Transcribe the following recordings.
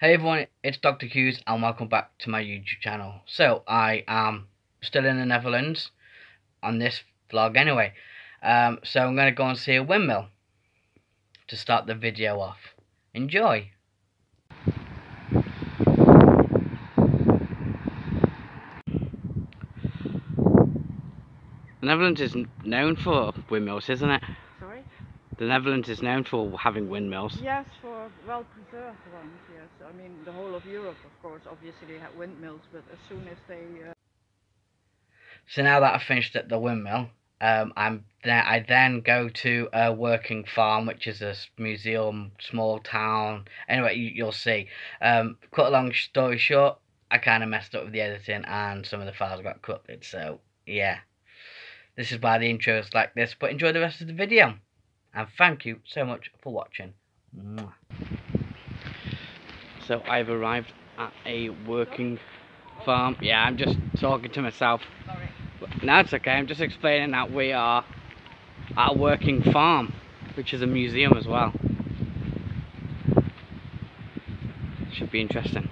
Hey everyone, it's Dr. Hughes and welcome back to my YouTube channel. So, I am still in the Netherlands on this vlog anyway. Um, so I'm going to go and see a windmill to start the video off. Enjoy! The Netherlands is known for windmills, isn't it? Sorry? The Netherlands is known for having windmills. Yes, for well preserved ones, yes. I mean, the whole of Europe, of course, obviously had windmills, but as soon as they. Uh... So now that I've finished at the windmill, um, I'm then I then go to a working farm, which is a museum, small town. Anyway, you, you'll see. Um, cut a long story short, I kind of messed up with the editing, and some of the files got corrupted. So yeah, this is why the intro is like this. But enjoy the rest of the video, and thank you so much for watching. Mwah. So I've arrived at a working farm. Yeah, I'm just talking to myself. Sorry. No, it's okay. I'm just explaining that we are at a working farm, which is a museum as well. Should be interesting.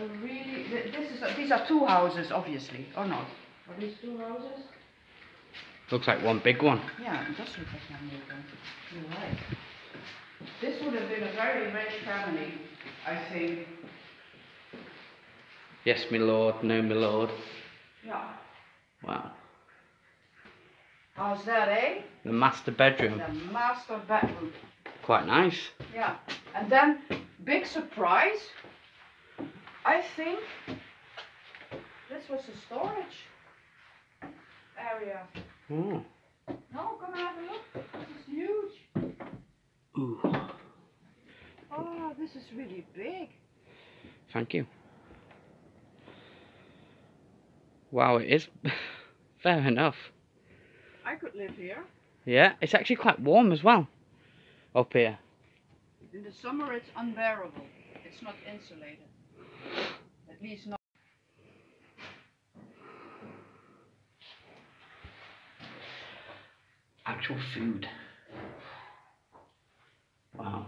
A really. th- This is. A, these are two houses, obviously, or not? Are these two houses? Looks like one big one. Yeah, it does look like one big one. You're right. This would have been a very rich family, I think. Yes, my lord. No, my lord. Yeah. Wow. How's that, eh? The master bedroom. The master bedroom. Quite nice. Yeah, and then big surprise. I think this was a storage area. Oh. No, come have a look. This is huge. Ooh. Oh, this is really big. Thank you. Wow, it is. Fair enough. I could live here. Yeah, it's actually quite warm as well. Up here. In the summer, it's unbearable. It's not insulated. At least not. Actual food. Wow.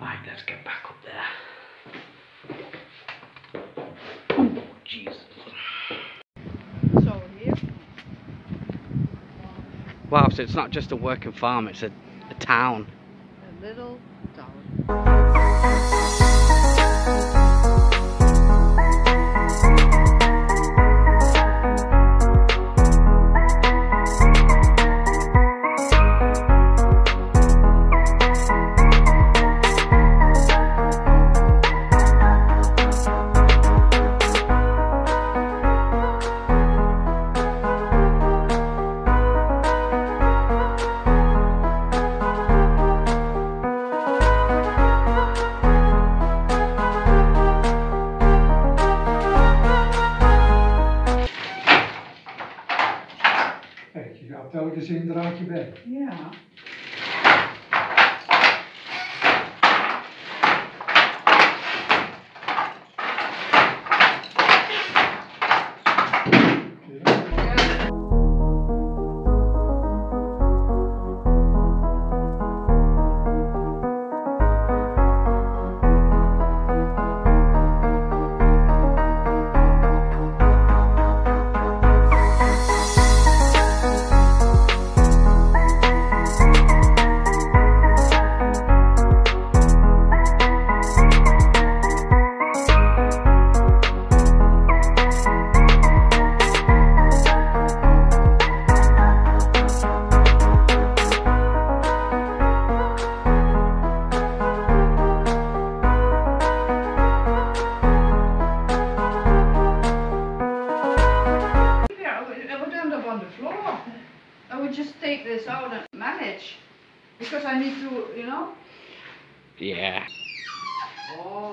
Right, let's get back up there. Oh, Jesus. So here, Wow, so it's not just a working farm, it's a, a town. a little town. Gaat telkens een draadje bij. Ja. take this out and manage because I need to, you know? Yeah. Oh.